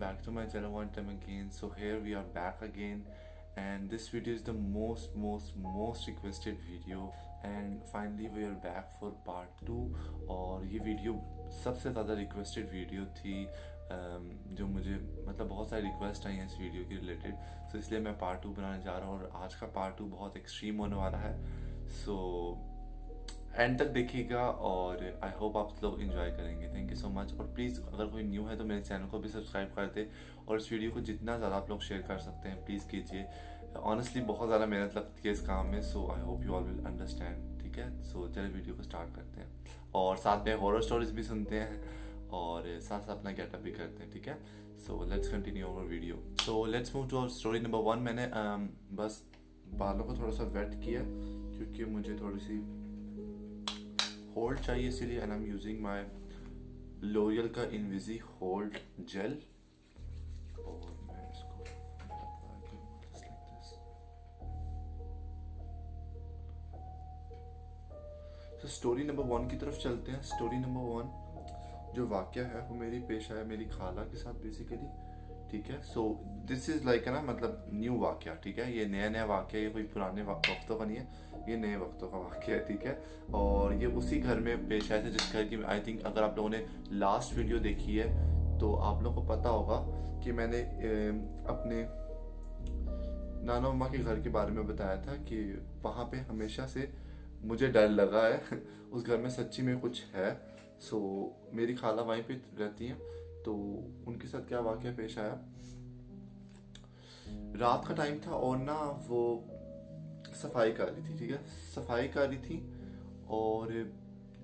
back to my channel one time again so here we are back again and this video is the most most most requested video and finally we are back for part two और ये video सबसे ज़्यादा requested video थी um, जो मुझे मतलब बहुत सारी रिक्वेस्ट आई हैं इस वीडियो के रिलेटेड सो so इसलिए मैं पार्ट टू बनाने जा रहा हूँ और आज का पार्ट टू बहुत एक्सट्रीम होने वाला है सो so, एंड तक देखिएगा और आई होप आप लोग इन्जॉय करेंगे। थैंक यू सो मच और प्लीज़ अगर कोई न्यू है तो मेरे चैनल को भी सब्सक्राइब कर दे और इस वीडियो को जितना ज़्यादा आप लोग शेयर कर सकते हैं प्लीज़ कीजिए। ऑनेस्टली बहुत ज़्यादा मेहनत लगती है इस काम में so I hope you all will understand ठीक है? सो so, चलिए वीडियो को स्टार्ट करते हैं। और साथ में हॉरर स्टोरीज भी सुनते हैं और साथ साथ अपना गेटअप भी करते हैं ठीक है? So let's continue our video so let's move to our story number one मैंने um, बस बालों को थोड़ा सा वेट किया क्योंकि मुझे थोड़ी सी होल्ड चाहिए, इसीलिए and I am using my L'Oreal का इनविजी होल्ड जेल तो स्टोरी नंबर वन की तरफ़ चलते हैं। स्टोरी नंबर वन जो वाक्य है, वो मेरी पेश आया, मेरी खाला के साथ बेसिकली ठीक है? सो दिस इज़ लाइक है ना मतलब न्यू वाक्य ठीक है? ये नया नया वाक्य ये कोई पुराने वक्तों का नहीं है ये नए वक्तों का वाक्य है ठीक है? और ये उसी घर में पेश आए थे जिस घर की आई थिंक अगर आप लोगों ने लास्ट वीडियो देखी है तो आप लोगों को पता होगा कि मैंने ए, अपने नाना मम्मा के घर के बारे में बताया था कि वहाँ पे हमेशा से मुझे डर लगा है। उस घर में सच्ची में कुछ है। सो मेरी खाला वहीं पे रहती हैं। तो उनके साथ क्या वाक्य पेश आया? रात का टाइम था और ना वो सफ़ाई कर रही थी, ठीक है? सफ़ाई कर रही थी और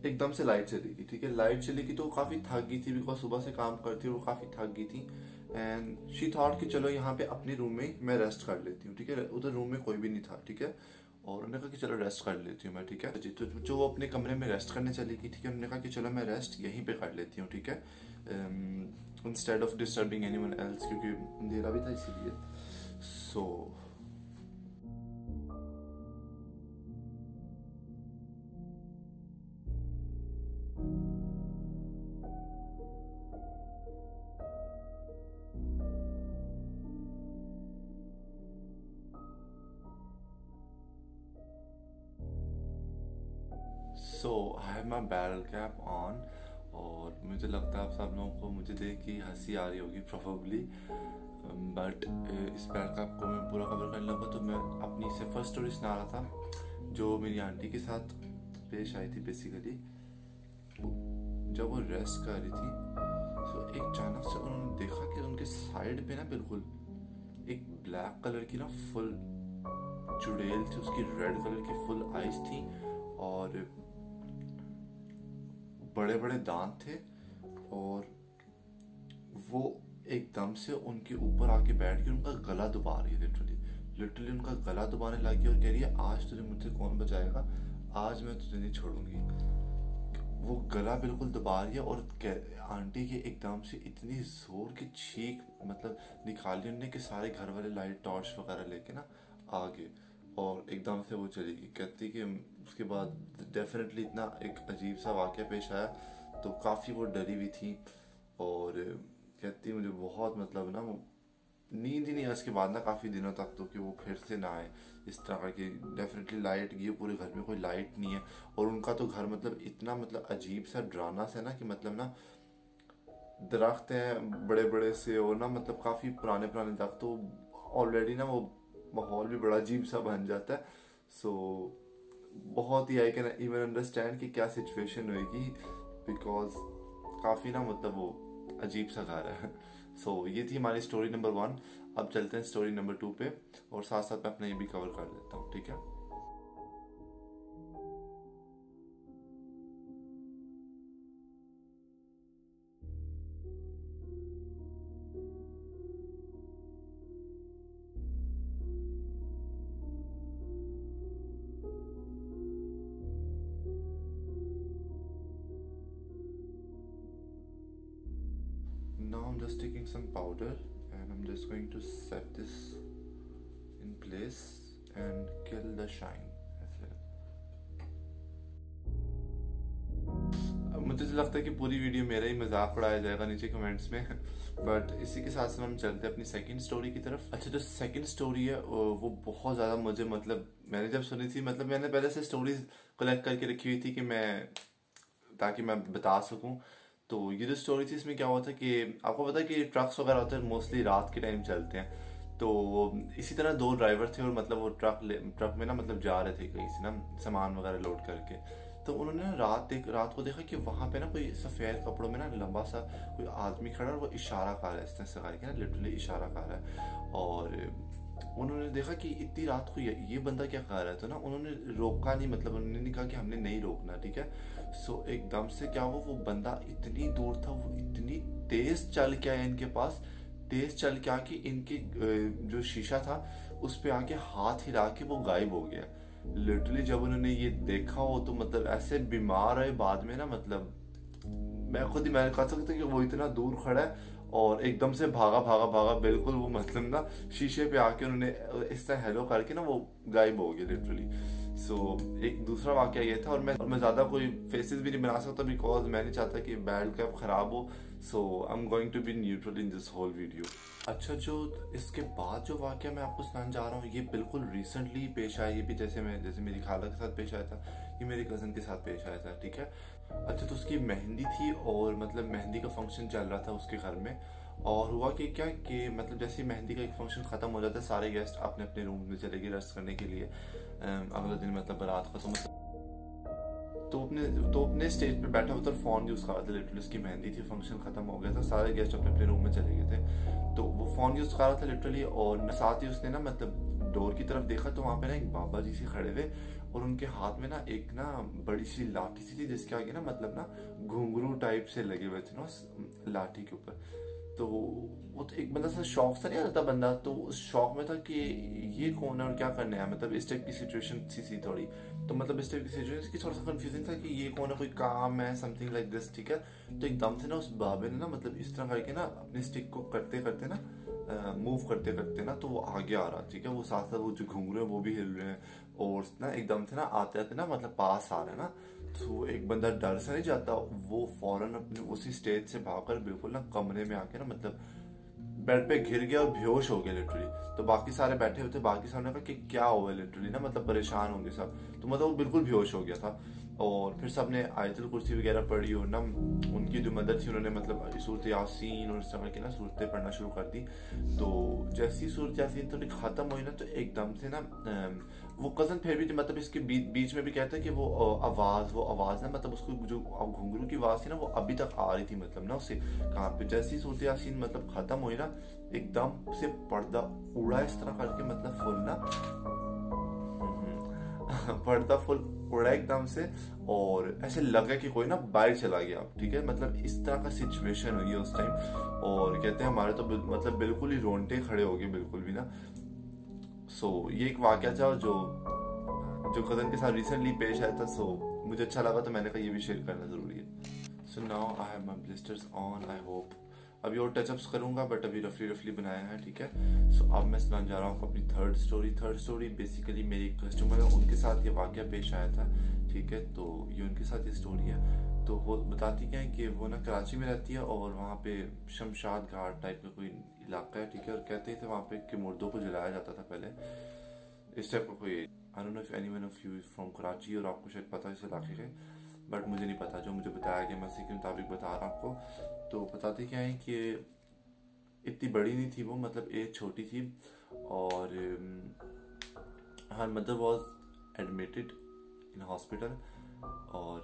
एकदम से लाइट चली गई, ठीक है? लाइट चली गई तो काफ़ी थक गई थी बिकॉज़ सुबह से काम करती वो काफ़ी थक गई थी। एंड शी थॉट कि चलो यहाँ पे अपने रूम में मैं रेस्ट कर लेती हूँ, ठीक है? उधर रूम में कोई भी नहीं था, ठीक है? और उन्होंने कहा कि चलो रेस्ट कर लेती हूँ मैं ठीक है? जी तो जो वो अपने कमरे में रेस्ट करने चली गई ठीक है उन्होंने कहा कि चलो मैं रेस्ट यहीं पे कर लेती हूँ ठीक है? Instead of disturbing any one else क्योंकि अंधेरा भी था इसीलिए। So so, my barrel cap on और मुझे लगता है आप सब लोगों को मुझे देख के हँसी आ रही होगी प्रोबेबली बट um, इस बैरल कैप को मैं पूरा कवर कर लूँगा तो मैं अपनी से फ़र्स्ट स्टोरी सुना रहा था जो मेरी आंटी के साथ पेश आई थी बेसिकली जब वो रेस्ट कर रही थी तो एक अचानक से उन्होंने देखा कि उनके साइड पे ना बिल्कुल एक ब्लैक कलर की ना फुल चुड़ैल थी उसकी रेड कलर की फुल आइज़ थी और बड़े बड़े दांत थे और वो एकदम से उनके ऊपर आके बैठ के उनका गला दुबा रही है लिटरली लिटरली उनका गला दुबाने लगी और कह रही है, आज तुझे मुझसे कौन बचाएगा? आज मैं तुझे नहीं छोड़ूँगी। वो गला बिल्कुल दबा रही है और आंटी के एकदम से इतनी ज़ोर की छीक मतलब निकाली उन्होंने कि सारे घर वाले लाइट, टॉर्च वगैरह लेके ना आगे और एकदम से वो चली गई। कहती कि उसके बाद डेफिनेटली इतना एक अजीब सा वाक़ पेश आया तो काफ़ी वो डरी हुई थी और कहती मुझे बहुत मतलब ना नींद ही नहीं उसके बाद ना काफ़ी दिनों तक तो कि वो फिर से ना आए। इस तरह का कि डेफिनेटली लाइट गई पूरे घर में कोई लाइट नहीं है और उनका तो घर मतलब इतना मतलब अजीब सा डराना सा ना कि मतलब ना दरख्त हैं बड़े बड़े से और ना मतलब काफ़ी पुराने पुराने दरख्त तो ऑलरेडी ना वो माहौल भी बड़ा अजीब सा बन जाता है। सो बहुत ही आई कैन इवन अंडरस्टैंड कि क्या सिचुएशन होगी बिकॉज़ काफ़ी ना मतलब वो अजीब सा गा रहा है। सो so, ये थी हमारी स्टोरी नंबर वन अब चलते हैं स्टोरी नंबर टू पे और साथ साथ मैं अपना ये भी कवर कर देता हूँ ठीक है? Just taking some powder, and I'm just going to set this in place and kill the shine. As well मुझे तो लगता है कि पूरी वीडियो मेरा ही मज़ाक उड़ाया जाएगा नीचे कमेंट्स में बट इसी के साथ साथ हम चलते हैं अपनी सेकंड स्टोरी की तरफ़। अच्छा जो सेकंड स्टोरी है, वो बहुत ज़्यादा मुझे मतलब मैंने जब सुनी थी मतलब मैंने पहले से स्टोरीज कलेक्ट करके रखी हुई थी कि मैं, ताकि मैं बता सकूँ। तो ये जो स्टोरी थी, इसमें क्या हुआ था कि आपको पता है कि ट्रक्स वगैरह होते हैं मोस्टली रात के टाइम चलते हैं। तो इसी तरह दो ड्राइवर थे और मतलब वो ट्रक ट्रक में ना मतलब जा रहे थे कहीं से ना, सामान वगैरह लोड करके। तो उन्होंने ना रात देख, रात को देखा कि वहाँ पे ना कोई सफ़ेद कपड़ों में ना लंबा सा कोई आदमी खड़ा और वो इशारा कर रहा है, इस तरह से ना लिटरली इशारा कर रहा है। और उन्होंने देखा कि इतनी रात को ये, बंदा क्या कर रहा है? तो ना उन्होंने रोका नहीं मतलब उन्होंने नहीं कहा कि हमने नहीं रोकना ठीक है? सो एकदम से क्या हुआ वो बंदा इतनी दूर था वो इतनी तेज चल के आया इनके पास तेज चल के आके इनके जो शीशा था उस पर आके हाथ हिला के वो गायब हो गया। लिटरली जब उन्होंने ये देखा हो तो मतलब ऐसे बीमार है बाद में ना मतलब मैं खुद ही मैं कह सकता कि वो इतना दूर खड़ा है और एकदम से भागा भागा भागा बिल्कुल वो मतलब ना शीशे पे आके उन्होंने इस तरह हेलो करके ना वो गायब हो गया लिटरली सो so, एक दूसरा वाक्य ये था और मैं और मैं ज़्यादा कोई फेसेस भी नहीं बना सकता बिकॉज़ मैं नहीं चाहता कि बैड कैप ख़राब हो। So I am going to be neutral in this whole video अच्छा जो इसके बाद जो वाक्य मैं आपको सुनाने जा रहा हूँ ये बिल्कुल रिसेंटली पेश आया ये भी जैसे मैं जैसे मेरी खाला के साथ पेश आया था। ये मेरी कज़न के साथ पेश आया था, ठीक है? अच्छा तो उसकी मेहंदी थी और मतलब मेहंदी का फ़ंक्शन चल रहा था उसके घर में और हुआ कि क्या कि मतलब जैसे मेहंदी का एक फ़ंक्शन ख़त्म हो जाता है, सारे गेस्ट अपने अपने रूम में चले गए रेस्ट करने के लिए। अगले दिन मतलब बारात खत्म तो अपने तो अपने स्टेज पे बैठा उधर फ़ोन यूज़ कर रहा था लिटरली उसकी मेहंदी थी फ़ंक्शन खत्म हो गया था, सारे गेस्ट अपने अपने रूम में चले गए थे। तो वो फ़ोन यूज़ कर रहा था लिटरली और साथ ही उसने ना मतलब डोर की तरफ़ देखा तो वहाँ पे ना एक बाबा जी से खड़े हुए और उनके हाथ में ना एक ना बड़ी सी लाठी सी थी, जिसके आगे ना मतलब ना घुंघरू टाइप से लगे हुए थे ना उस लाठी के ऊपर। तो वो तो एक बंदा सा शौक सा नहीं आता बंदा? तो उस शौक में था कि ये कौन है और क्या करने है? मतलब इस टाइप की सिचुएशन सी सी थोड़ी। तो मतलब इस टाइप की सिचुएशन की थोड़ा सा कंफ्यूजिंग था कि ये कौन है, कोई काम है समथिंग लाइक दिस ठीक है? तो एकदम से ना उस बाबे ने ना मतलब इस तरह करके ना अपने स्टिक को करते करते ना मूव करते करते ना तो वो आगे आ रहा, ठीक है? वो साथ साथ वो जो घूम रहे हैं, वो भी हिल रहे हैं। और ना एकदम से ना आते आते ना मतलब पास आ रहे ना तो एक बंदा डर से नहीं जाता, वो फ़ौरन अपने उसी स्टेज से भागकर बिल्कुल ना कमरे में आके ना मतलब बेड पे घिर गया और बेहोश हो गया लिटरली तो बाकी सारे बैठे हुए थे, बाकी सामने कहा कि क्या हुआ लिटरली ना मतलब परेशान होंगे सब। तो मतलब वो बिल्कुल बेहोश हो गया था। और फिर सबने आयतल कुर्सी वगैरह पढ़ी और ना उनकी जो मदद थी उन्होंने मतलब सूरत यासीन और इस तरह की ना सूरतें पढ़ना शुरू कर दी। तो जैसी सूरत यासीन थोड़ी ख़त्म हुई ना तो एकदम से ना वो कज़न फिर भी मतलब इसके बी, बीच में भी कहते हैं कि वो आवाज़ वो आवाज़ ना मतलब उसको जो घुंघरू की आवाज़ थी ना वो अभी तक आ रही थी मतलब ना उससे कहाँ पे। जैसी सूरत यासीन मतलब ख़त्म हुई ना एकदम से पर्दा उड़ा इस तरह करके मतलब फुल ना पर्दा फुल उड़ा एकदम से और ऐसे लगा कि कोई ना बाहर चला गया। ठीक है? मतलब इस तरह का सिचुएशन हुई है उस टाइम और कहते हैं हमारे तो मतलब बिल्कुल ही रोंटे खड़े हो गए बिल्कुल भी ना। सो so, ये एक वाक्य था जो जो कज़न के साथ रिसेंटली पेश आया था। सो so, मुझे अच्छा लगा तो मैंने कहा ये भी शेयर करना ज़रूरी है। So now I have my blisters on I hope अभी और टचअप्स करूँगा बट अभी रफली रफली बनाया है ठीक है? सो so, अब मैं सुनाने जा रहा हूँ अपनी third story third story basically मेरी कस्टमर है उनके साथ ये वाक्य पेश आया था ठीक है? तो ये उनके साथ ये स्टोरी है। तो वो बताती क्या है कि वो ना कराची में रहती है और वहाँ पे शमशाद घाट टाइप का कोई इलाका है ठीक है? और कहते थे वहाँ पे कि मुर्दों को जलाया जाता था पहले। इस टाइप का कोई I don't know if of you from Karachi और आपको शायद पता है इस इलाके के बट मुझे नहीं पता। जो मुझे बताया गया मैं उसी के मुताबिक बता रहा हूँ आपको। तो बताते क्या है कि इतनी बड़ी नहीं थी वो मतलब एज छोटी थी और her mother was admitted in hospital और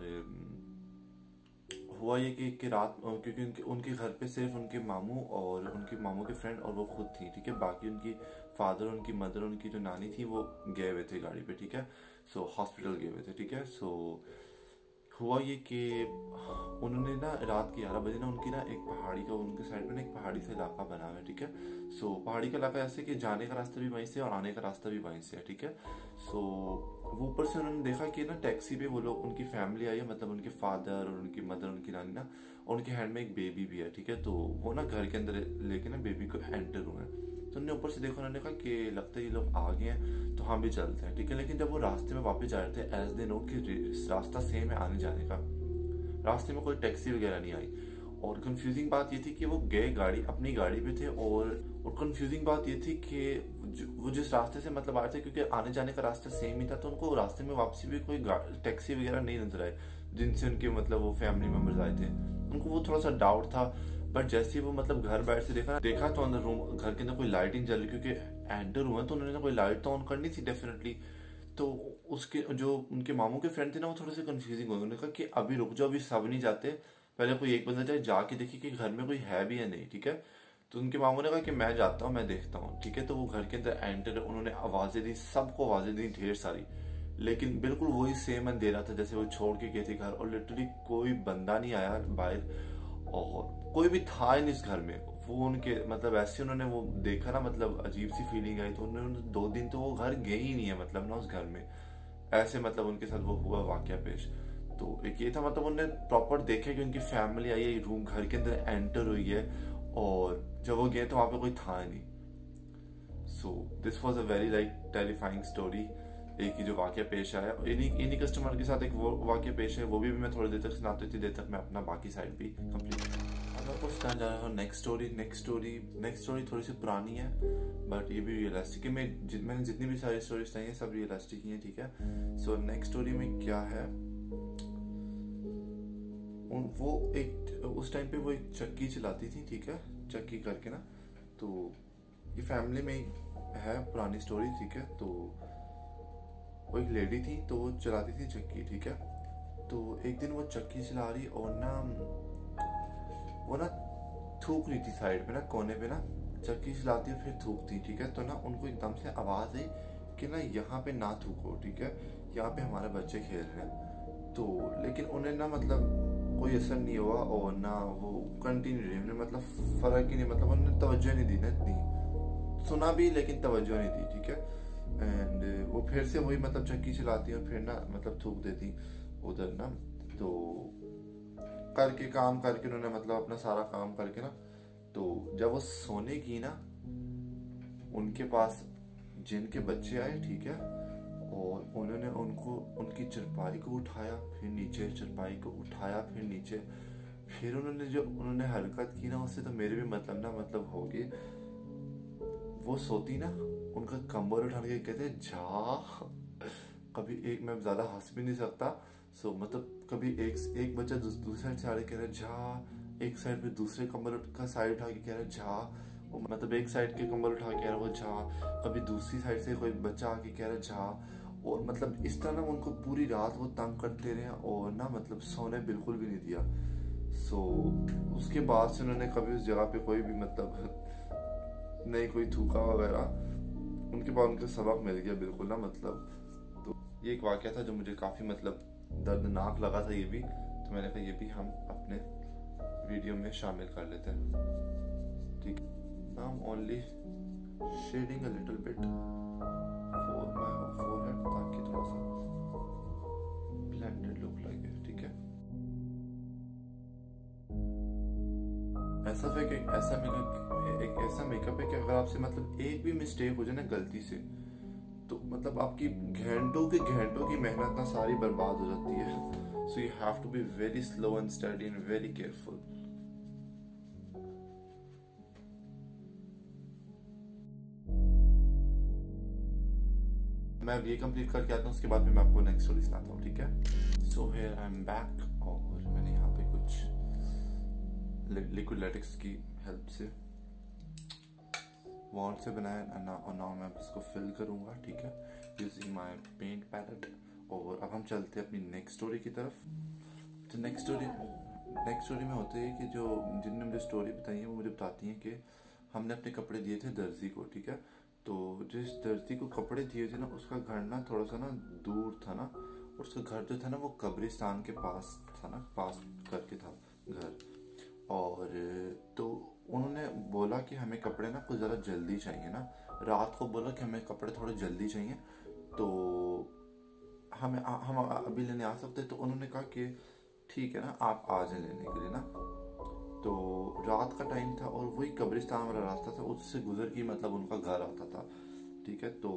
हुआ ये कि, कि रात क्योंकि उनके उनके घर पे सिर्फ़ उनके मामू और उनके मामू के फ्रेंड और वो खुद थी ठीक है? बाकी उनकी फादर उनकी मदर उनकी जो नानी थी वो गए हुए थे गाड़ी पे ठीक है? सो हॉस्पिटल गए हुए थे ठीक है? सो हुआ ये कि उन्होंने ना रात के ग्यारह बजे ना उनकी ना एक पहाड़ी का, उनके साइड में ना एक पहाड़ी से इलाका बना हुआ है, ठीक है? सो पहाड़ी का इलाका ऐसे कि जाने का रास्ता भी वहीं से और आने का रास्ता भी वहीं से है, ठीक है? सो वो ऊपर से उन्होंने देखा कि ना टैक्सी पे वो लोग, उनकी फैमिली आई है मतलब उनके फादर और उनकी मदर, उनकी नानी ना उनके हैंड में एक बेबी भी है, ठीक है? तो वो ना घर के अंदर लेके ना बेबी को एंटर हुए तो उन्होंने ऊपर से देखा, उन्होंने कहा कि लगता है ये लोग आ गए हैं तो हम भी चलते हैं, ठीक है? लेकिन जब वो रास्ते में वापस जा रहे थे एज दे नो कि रास्ता सेम है आने जाने का, रास्ते में कोई टैक्सी वगैरह नहीं आई। और कंफ्यूजिंग बात ये थी कि वो गए गाड़ी, अपनी गाड़ी पे थे, और और कंफ्यूजिंग बात ये थी कि वो जिस रास्ते से मतलब आए थे, क्योंकि आने जाने का रास्ता सेम ही था तो उनको रास्ते में वापसी भी कोई टैक्सी वगैरह नहीं नज़र आए जिनसे उनके मतलब वो फैमिली मेंबर्स आए थे। उनको वो थोड़ा सा डाउट था बट जैसे ही वो मतलब घर बैठ से देखा देखा तो अंदर रूम घर के अंदर कोई लाइट नहीं चल रही, क्योंकि एंटर हुआ तो उन्होंने कोई लाइट तो ऑन करनी थी डेफिनेटली तो उसके, जो उनके मामू के फ्रेंड थे ना, वो थोड़े से कंफ्यूजिंग हो गए। उन्होंने कहा कि अभी रुक जाओ, अभी सब नहीं जाते। पहले कोई एक बंदा जाए, जाके देखिए कि घर में कोई है भी या नहीं, ठीक है? तो उनके मामू ने कहा कि मैं जाता हूँ, मैं देखता हूँ, ठीक है? तो वो घर के अंदर एंटर उन्होंने आवाज़ें दी, सबको आवाज़ें दी ढेर सारी। लेकिन बिल्कुल वही सेम अंधेरा था, जैसे वो छोड़ के गए थे घर, और लिटरली कोई बंदा नहीं आया बाहर, और कोई भी था ही नहीं इस घर में। वो उनके मतलब ऐसे उन्होंने वो देखा ना मतलब अजीब सी फीलिंग आई तो उन्होंने दो दिन तो वो घर गए ही नहीं है मतलब ना उस घर में। ऐसे मतलब उनके साथ वो हुआ वाक्य पेश। तो एक ये था मतलब उन्होंने प्रॉपर देखा कि उनकी फैमिली आई है रूम घर के अंदर एंटर हुई है, और जब वो गए तो वहाँ पे कोई था नहीं। So this was a very like terrifying story एक ही जो वाक्य पेश आया इन्हीं इन्हीं कस्टमर के साथ एक वो वाक्य पेश है, वो भी मैं थोड़ी देर तक सुनाती थी देर तक मैं अपना बाकी साइड भी कंप्लीट अब मैं कुछ जा रहा हूँ next story next story next story थोड़ी सी पुरानी है बट ये भी रियलिस्टिक है। मैं जित मैंने जितनी भी सारी स्टोरीज बताई हैं, सब रियलिस्टिक ही हैं, ठीक है? सो नेक्स्ट स्टोरी में क्या है? वो एक, उस टाइम पे वो एक चक्की चलाती थी, ठीक है? चक्की करके ना तो ये फैमिली में है पुरानी स्टोरी ठीक है? तो वो एक लेडी थी तो वो चलाती थी चक्की, ठीक है? तो एक दिन वो चक्की चला रही और ना वो ना थूक रही थी साइड पे ना, कोने पे ना चक्की चलाती और फिर थूकती, ठीक है? तो ना उनको एकदम से आवाज़ आई कि ना यहाँ पे ना थूको, ठीक है? यहाँ पे हमारे बच्चे खेल रहे हैं। तो लेकिन उन्हें ना मतलब कोई असर नहीं हुआ और ना वो कंटिन्यू रही। उन्हें मतलब फ़र्क ही नहीं मतलब उन्होंने तवज्जो नहीं दी ना इतनी। सुना भी लेकिन तवज्जो नहीं दी, ठीक है? एंड वो फिर से वही मतलब चक्की चलाती और फिर ना मतलब थूक देती उधर ना। तो करके काम करके उन्होंने मतलब अपना सारा काम करके ना तो जब वो सोने की ना, उनके पास जिनके बच्चे आए, ठीक है, और उन्होंने उनको, उनकी चरपाई को उठाया, फिर नीचे चरपाई को उठाया, फिर नीचे, फिर उन्होंने जो, उन्होंने हरकत की ना, उससे तो मेरे भी मतलब ना मतलब होगी वो सोती ना, उनका कंबल उठा के कहते जा। कभी एक मैं ज़्यादा हंस भी नहीं सकता सो so, मतलब कभी एक एक बच्चा दूसरी साइड से कह रहा झा एक साइड पे दूसरे कंबल का साइड उठा के कह रहा जा। मतलब एक साइड के कंबल उठा के कह रहा वो जा। कभी दूसरी साइड से कोई बच्चा आके कह रहा जा। और मतलब इस तरह ना उनको पूरी रात वो तंग करते रहे और ना मतलब सोने बिल्कुल भी नहीं दिया। सो so, उसके बाद से उन्होंने कभी उस जगह पे कोई भी मतलब नहीं कोई थूका वगैरह उनके बाद उनका सबक मिल गया बिल्कुल ना मतलब। तो ये एक वाक्य था जो मुझे काफ़ी मतलब दर्दनाक लगा था ये भी तो मैंने कहा ये भी हम अपने वीडियो में शामिल कर लेते हैं। ठीक now only shading a little bit for my forehead ताकि थोड़ा सा ब्लेंडेड लुक लगे, ठीक है? ऐसा फिर ऐसा मेकअप, एक ऐसा मेकअप है कि अगर आपसे मतलब एक भी मिस्टेक हो जाए ना गलती से तो मतलब आपकी घंटों की घंटों की मेहनत ना सारी बर्बाद हो जाती है। So you have to be very slow and study and very careful मैं ये कंप्लीट करके आता हूँ, उसके बाद मैं आपको नेक्स्ट स्टोरी सुनाता हूँ, ठीक है? So here I am back और मैंने यहाँ पे कुछ लिक्विड लेटिक्स की हेल्प से वॉल से बनाया ना और नाउ मैं इसको फिल करूँगा, ठीक है? यूजिंग माई पेंट पैलेट और अब हम चलते हैं अपनी नेक्स्ट स्टोरी की तरफ़। तो नेक्स्ट स्टोरी नेक्स्ट स्टोरी में होते हैं कि जो जिनने मुझे स्टोरी बताई है, वो मुझे बताती हैं कि हमने अपने कपड़े दिए थे दर्जी को, ठीक है? तो जिस दर्जी को कपड़े दिए थे ना, उसका घर ना थोड़ा सा ना दूर था ना, और उसका घर जो था ना, वो कब्रिस्तान के पास था ना, पास करके था घर। और तो उन्होंने बोला कि हमें कपड़े ना कुछ ज़रा जल्दी चाहिए ना। रात को बोला कि हमें कपड़े थोड़े जल्दी चाहिए। तो हमें हम अभी लेने आ सकते तो उन्होंने कहा कि ठीक है ना, आप आ जाए लेने के लिए ना। तो रात का टाइम था और वही कब्रिस्तान वाला रास्ता था। उससे गुजर के मतलब उनका घर आता था। ठीक है तो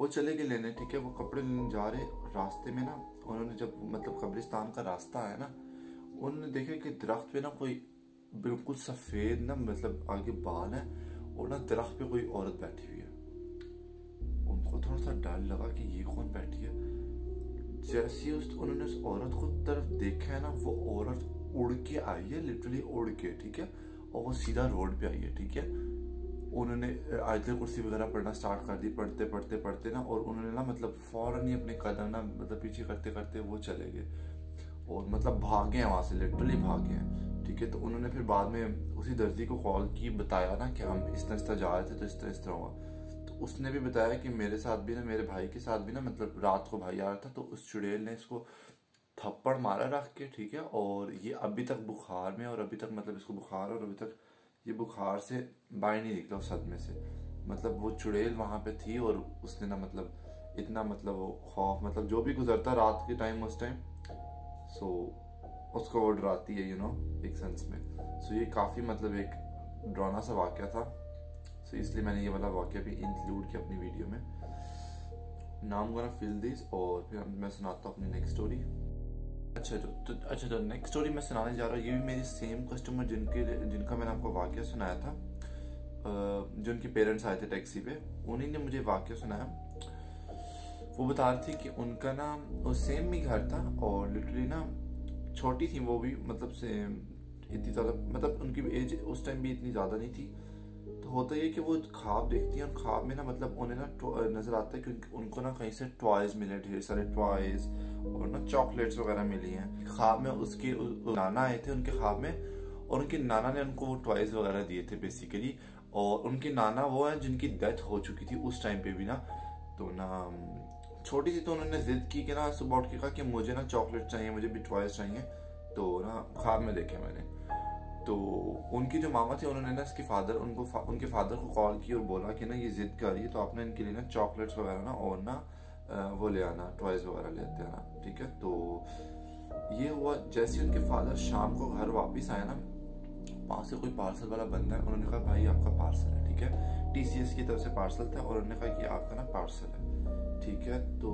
वो चले गए लेने। ठीक है, वो कपड़े लेने जा रहे। रास्ते में ना उन्होंने जब मतलब कब्रिस्तान का रास्ता है ना, उन्होंने देखा कि दरख्त पे ना कोई बिल्कुल सफ़ेद ना मतलब आगे बाल है और ना दरख्त पे कोई औरत बैठी हुई है। उनको थोड़ा सा डर लगा कि ये कौन बैठी है। जैसे उस, उन्होंने उस औरत को तरफ़ देखा है ना, वो औरत उड़ के आई है लिटरली उड़ के, ठीक है? और वो सीधा रोड पे आई है, ठीक है? उन्होंने आयतल कुर्सी वगैरह पढ़ना स्टार्ट कर दी, पढ़ते पढ़ते पढ़ते ना, और उन्होंने ना मतलब फ़ौरन ही अपने कदम ना मतलब पीछे करते करते वो चले गए। और मतलब भागे हैं वहाँ से लिटरली भागे हैं। ठीक है? तो उन्होंने फिर बाद में उसी दर्जी को कॉल की, बताया ना कि हम इस तरह इस तरह जा रहे थे तो इस तरह इस तरह हुआ। तो उसने भी बताया कि मेरे साथ भी ना, मेरे भाई के साथ भी ना मतलब रात को भाई आ रहा था तो उस चुड़ैल ने इसको थप्पड़ मारा रख के, ठीक है? और ये अभी तक बुखार में और अभी तक मतलब इसको बुखार और अभी तक ये बुखार से बाहर नहीं निकला उस सदमे से। मतलब वो चुड़ैल वहाँ पे थी और उसने ना मतलब इतना मतलब वो खौफ मतलब जो भी गुजरता रात के टाइम उस टाइम सो उसको वो डराती है यू नो एक सेंस में। सो ये काफ़ी मतलब एक ड्राना सा वाक्य था। सो इसलिए मैंने ये वाला वाक्य भी इंक्लूड किया अपनी वीडियो में। नाम गोना फिल दिस और फिर मैं सुनाता हूँ अपनी नेक्स्ट स्टोरी अच्छा तो, तो अच्छा तो नेक्स्ट स्टोरी मैं सुनाने जा रहा हूँ। ये भी मेरी सेम कस्टमर जिनके जिनका मैंने आपको वाक्य सुनाया था। जो उनके पेरेंट्स आए थे टैक्सी पे उन्हीं ने मुझे वाक्य सुनाया। वो बता रही थी कि उनका ना वो सेम ही घर था और लिटरली ना छोटी थी वो भी मतलब से इतनी ज़्यादा मतलब उनकी एज उस टाइम भी इतनी ज़्यादा नहीं थी। तो होता ये कि वो ख्वाब देखती हैं और ख्वाब में ना मतलब उन्हें ना नज़र आता है कि उनको ना कहीं से टॉयज मिले, ढेर सारे टॉयज और ना चॉकलेट्स वगैरह मिली हैं। ख्वाब में उसके नाना आए थे उनके ख्वाब में और उनके नाना ने उनको वो टॉयज वगैरह दिए थे बेसिकली और उनके नाना वो हैं जिनकी डेथ हो चुकी थी उस टाइम पे भी ना। तो ना छोटी सी तो उन्होंने जिद की कि ना सुबह उठ के कहा कि मुझे ना चॉकलेट चाहिए मुझे टॉयज चाहिए। तो ना ख्वाब में देखे मैंने। तो उनकी जो मामा थे उन्होंने ना इसके फादर उनको फा, उनके फादर को कॉल की और बोला कि ना ये जिद कर रही है तो आपने इनके लिए ना चॉकलेट्स वगैरह ना और ना वो ले आना टॉयज वगैरह लेते आना ठीक है? तो ये हुआ जैसे उनके फादर शाम को घर वापस आए ना वहाँ से कोई पार्सल वाला बंदा है उन्होंने कहा भाई आपका पार्सल है ठीक है? टीसीएस की तरफ़ से पार्सल था और उन्होंने कहा कि आपका ना पार्सल है। ठीक है तो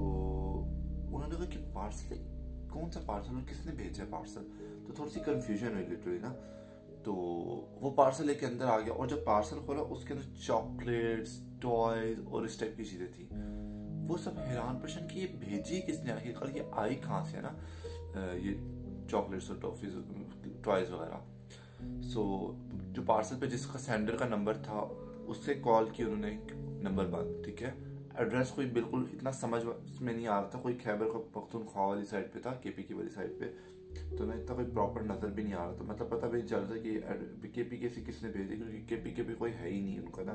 उन्होंने कहा कि पार्सल कौन सा पार्सल और किसने भेजा पार्सल तो थोड़ी सी कन्फ्यूज़न हुई लिटरली ना। तो वो पार्सल लेके अंदर आ गया और जब पार्सल खोला, उसके अंदर चॉकलेट्स टॉयज और इस टाइप की चीज़ें थी। वो सब हैरान परेशान कि ये भेजी किसने? आखिरकार ये आई कहाँ से है ना? ये चॉकलेट्स और टॉफीज टॉयज वगैरह। सो जो पार्सल पे जिसका सेंडर का नंबर था, उससे कॉल की उन्होंने नंबर बंद ठीक है? एड्रेस कोई बिल्कुल इतना समझ में नहीं आ रहा था, कोई खैबर को पख्तूनख्वा वाली साइड पे था केपी की वाली साइड पे तो ना इतना कोई प्रॉपर नज़र भी नहीं आ रहा था। मतलब पता भी चल रहा कि के पी के से किसने भेजी क्योंकि के पी के भी कोई है ही नहीं उनका ना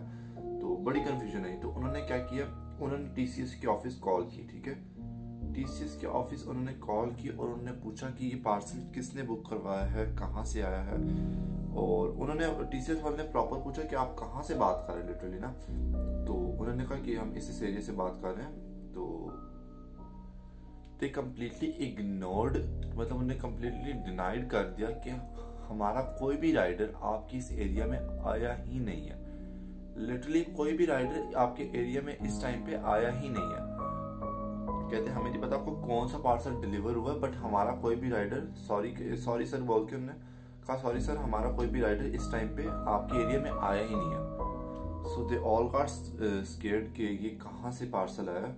तो बड़ी कन्फ्यूज़न आई। तो उन्होंने क्या किया, उन्होंने टी सी एस की ऑफ़िस कॉल की, ठीक है? टीसीएस के ऑफ़िस उन्होंने कॉल की और उन्होंने पूछा कि ये पार्सल किसने बुक करवाया है, कहाँ से आया है? और उन्होंने टीसीएस वाले ने प्रॉपर पूछा कि आप कहाँ से बात कर रहे हैं लिटरली ना? तो उन्होंने कहा कि हम इस एरिया से बात कर रहे हैं। तो दे कम्प्लीटली इग्नोर्ड मतलब उन्हें कम्प्लीटली डिनाइड कर दिया कि हमारा कोई भी राइडर आपकी इस एरिया में आया ही नहीं है। लिटरली कोई भी राइडर आपके एरिया में इस टाइम पे आया ही नहीं है। कहते हमें नहीं पता आपको कौन सा पार्सल डिलीवर हुआ है बट हमारा कोई भी राइडर सॉरी सॉरी सर बोल के उन्होंने कहा सॉरी सर हमारा कोई भी राइडर इस टाइम पे आपके एरिया में आया ही नहीं है. सो दे ऑल गाट स्केर्ड के ये कहाँ से पार्सल आया।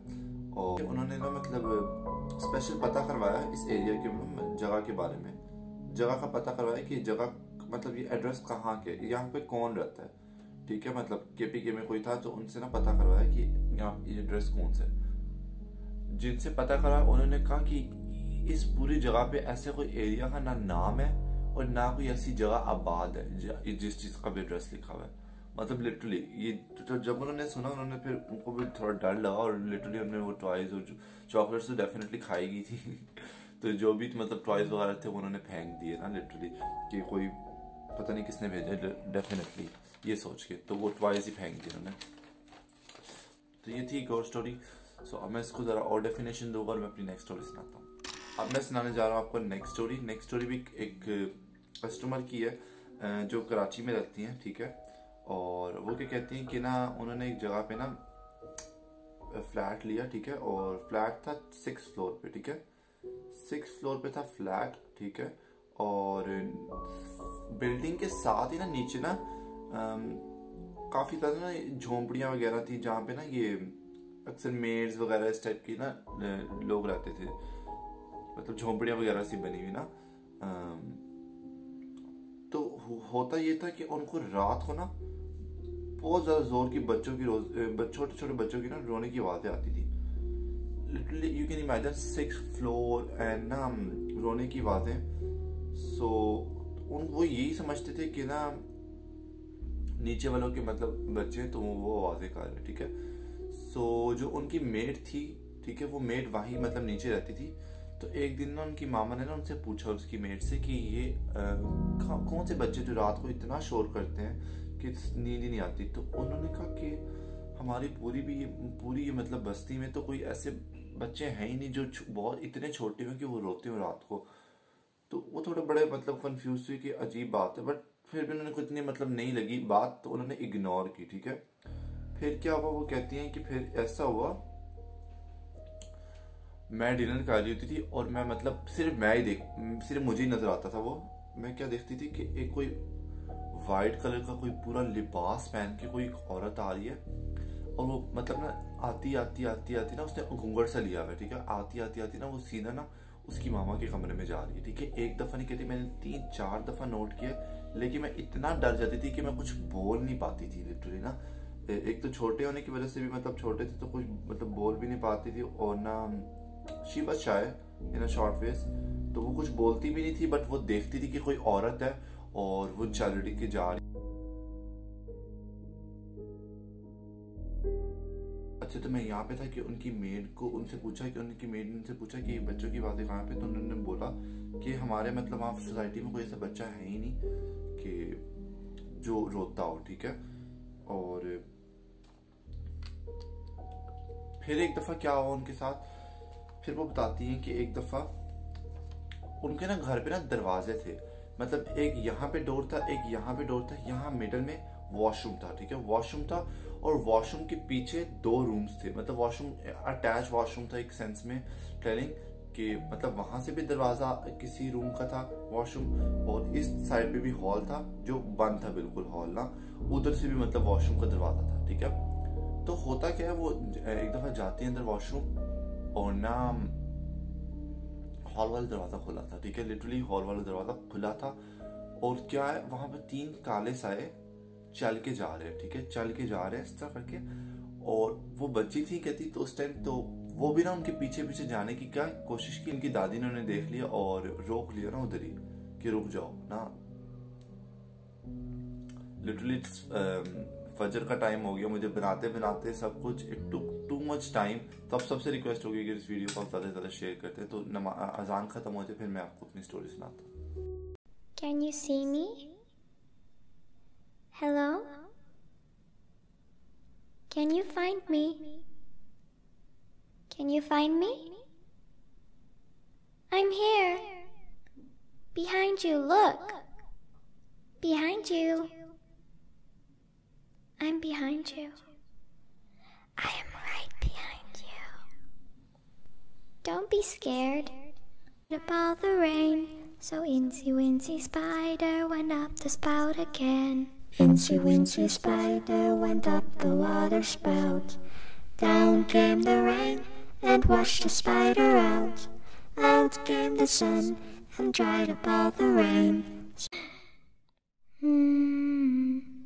और उन्होंने ना मतलब स्पेशल पता करवाया इस एरिया के जगह के बारे में। जगह का पता करवाया कि जगह मतलब ये एड्रेस कहाँ के यहाँ पे कौन रहता है। ठीक है मतलब के में कोई था तो उनसे ना पता करवाया कि यहाँ ये एड्रेस कौन से जिनसे पता करा, उन्होंने कहा कि इस पूरी जगह पे ऐसे कोई एरिया का ना नाम है और ना कोई ऐसी जगह आबाद है जिस चीज़ का भी एड्रेस लिखा हुआ है। मतलब लिटरली ये तो जब उन्होंने सुना, उन्होंने फिर उनको भी थोड़ा डर लगा और लिटरली उन्होंने वो टॉयज और चॉकलेट्स तो डेफिनेटली खाई गई थी। तो जो भी मतलब टॉयज वगैरह थे, उन्होंने फेंक दिए ना लिटरली कि कोई पता नहीं किसने भेजा डेफिनेटली ये सोच के तो वो टॉयज ही फेंक दिए उन्होंने। तो ये थी गौर स्टोरी सो अब मैं इसको ज़रा और डेफिनेशन दूँगा और मैं अपनी नेक्स्ट स्टोरी सुनाता हूँ। अब मैं सुनाने जा रहा हूँ आपको नेक्स्ट स्टोरी नेक्स्ट स्टोरी भी एक कस्टमर की है जो कराची में रहती हैं, ठीक है? और वो क्या कहती हैं कि ना, उन्होंने एक जगह पे ना फ्लैट लिया, ठीक है? और फ्लैट था सिक्स फ्लोर पे, ठीक है? सिक्स फ्लोर पे था फ्लैट ठीक है? और बिल्डिंग के साथ ही ना, नीचे ना काफ़ी ज़्यादा ना झोंपड़ियाँ वगैरह थी जहाँ पे ना ये अक्सर मेड्स वगैरह इस टाइप की ना लोग रहते थे। मतलब झोंपड़ियाँ वगैरह सी बनी हुई ना। तो होता ये था कि उनको रात को ना, बहुत ज़्यादा ज़ोर की बच्चों की रोज छोटे छोटे बच्चों की ना रोने की आवाज़ें आती थी। Literally you can imagine six floor and ना रोने की आवाज़ें। सो उन, वो यही समझते थे कि ना, नीचे वालों के मतलब बच्चे तो वो आवाज़ें कर रहे ठीक है? सो जो उनकी मेड थी ठीक है वो मेड वही मतलब नीचे रहती थी। तो एक दिन ना उनकी मामा ने ना उनसे पूछा उसकी मेड से कि ये आ, कौन से बच्चे जो रात को इतना शोर करते हैं कि नींद ही नहीं आती? तो उन्होंने कहा कि हमारी पूरी भी पूरी ये मतलब बस्ती में तो कोई ऐसे बच्चे हैं ही नहीं जो बहुत इतने छोटे हुए कि वो रोते हो रात को। तो वो थोड़े बड़े मतलब कंफ्यूज हुए कि अजीब बात है बट फिर भी उन्होंने कुछ इतनी मतलब नहीं लगी बात तो उन्होंने इग्नोर की ठीक है? फिर क्या हुआ? वो कहती हैं कि फिर ऐसा हुआ, मैं डिनर कर रही होती थी और मैं मतलब सिर्फ़ मैं ही देख, सिर्फ़ मुझे ही नज़र आता था वो। मैं क्या देखती थी कि एक कोई वाइट कलर का कोई पूरा लिबास पहन के कोई औरत आ रही है और वो मतलब ना आती आती आती आती ना उसने घूंघट सा लिया हुआ ठीक है? आती आती आती ना वो सीधा ना उसकी मामा के कमरे में जा रही है, ठीक है? एक दफ़ा नहीं कहती, मैंने तीन, चार दफ़ा नोट किया, लेकिन मैं इतना डर जाती थी कि मैं कुछ बोल नहीं पाती थी लिटरली ना। एक तो छोटे होने की वजह से भी मतलब छोटे थे तो कुछ मतलब बोल भी नहीं पाती थी और ना शी बस शाय इन शॉर्ट फेस तो वो कुछ बोलती भी नहीं थी बट वो देखती थी कि कोई औरत है और वो चल रही के जा रही अच्छा तो मैं यहाँ पे था कि उनकी मेड को, उनसे पूछा कि, उनकी मेड ने उनसे पूछा कि बच्चों की बातें कहाँ पे तो उन्होंने बोला कि हमारे मतलब वहाँ सोसाइटी में कोई ऐसा बच्चा है ही नहीं कि जो रोता हो, ठीक है? और फिर एक दफ़ा क्या हुआ उनके साथ? फिर वो बताती हैं कि एक दफ़ा उनके ना घर पे ना दरवाजे थे। मतलब एक यहाँ पे डोर था, एक यहाँ पे डोर था, यहाँ मिडल में वॉशरूम था, ठीक है? वॉशरूम था और वॉशरूम के पीछे दो रूम्स थे। मतलब वॉशरूम अटैच वॉशरूम था एक सेंस में टेलिंग कि मतलब वहाँ से भी दरवाज़ा किसी रूम का था वॉशरूम और इस साइड पे भी हॉल था, जो बंद था बिल्कुल हॉल ना। उधर से भी मतलब वॉशरूम का दरवाज़ा था, ठीक है? तो होता क्या है, वो एक दफ़ा जाती है अंदर वॉशरूम और ना हॉल वाला दरवाज़ा खुला था, ठीक है? लिटरली हॉल वाला दरवाज़ा खुला था और क्या है, वहाँ पे तीन काले साए चल के जा रहे हैं, ठीक है? चल के जा रहे हैं, इस तरह करके और वो बच्ची थी, कहती तो उस टाइम तो वो भी ना उनके पीछे पीछे जाने की क्या कोशिश की इनकी दादी ने उन्हें देख लिया और रोक लिया ना उधर ही कि रुक जाओ, ना। लिटरली फजर का टाइम हो गया मुझे बनाते बनाते सब कुछ it to too much time तो अब सबसे रिक्वेस्ट होगी कि इस वीडियो को आप ज़्यादा से ज़्यादा शेयर करते हैं तो अजान खत्म हो जाए फिर मैं आपको अपनी स्टोरी सुनाता हूँ Can you see me? Hello? Can you find me? Can you find me? I'm here. Behind you, look. Behind you. I'm behind you. I am right behind you. Don't be scared. Up all the rain, so Incy Wincy Spider went up the spout again. Incy Wincy Spider went up the water spout. Down came the rain and washed the spider out. Out came the sun and dried up all the rain. Mm.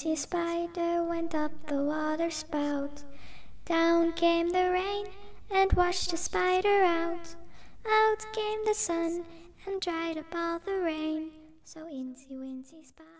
Wincy Spider went up the water spout. Down came the rain and washed the spider out. Out came the sun and dried up all the rain. So Incy Wincy Spider.